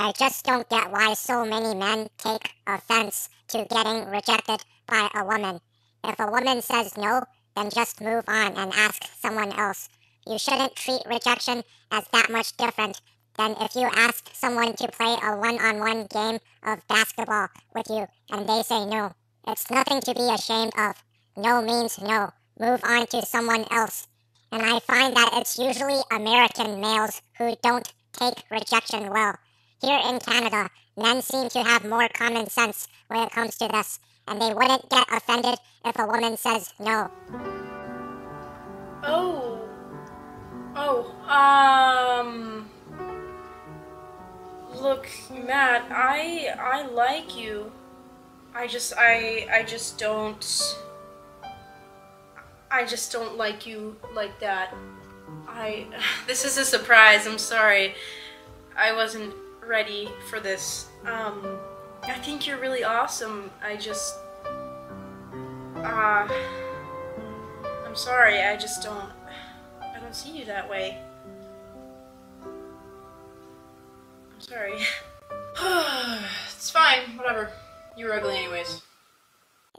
I just don't get why so many men take offense to getting rejected by a woman. If a woman says no, then just move on and ask someone else. You shouldn't treat rejection as that much different than if you ask someone to play a one on one game of basketball with you and they say no. It's nothing to be ashamed of. No means no. Move on to someone else. And I find that it's usually American males who don't take rejection well. Here in Canada, men seem to have more common sense when it comes to this, and they wouldn't get offended if a woman says no. Oh. Oh, um. Look, Matt, I I like you. I just I I just don't I just don't like you like that. I this is a surprise. I'm sorry. I wasn't ready for this. Um, I think you're really awesome. I just, uh, I'm sorry. I just don't, I don't see you that way. I'm sorry. it's fine. Whatever. You're ugly anyways.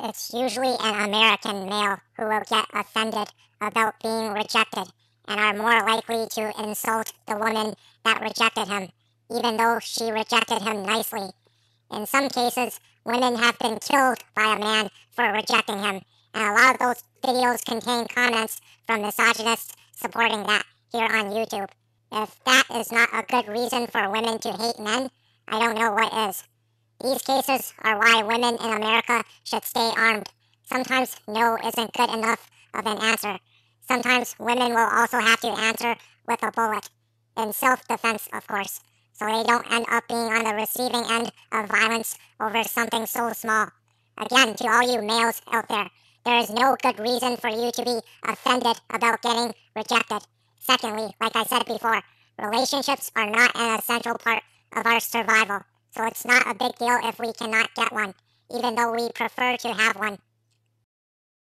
It's usually an American male who will get offended about being rejected and are more likely to insult the woman that rejected him even though she rejected him nicely. In some cases, women have been killed by a man for rejecting him, and a lot of those videos contain comments from misogynists supporting that here on YouTube. If that is not a good reason for women to hate men, I don't know what is. These cases are why women in America should stay armed. Sometimes no isn't good enough of an answer. Sometimes women will also have to answer with a bullet. In self defense, of course so they don't end up being on the receiving end of violence over something so small. Again, to all you males out there, there is no good reason for you to be offended about getting rejected. Secondly, like I said before, relationships are not an essential part of our survival, so it's not a big deal if we cannot get one, even though we prefer to have one.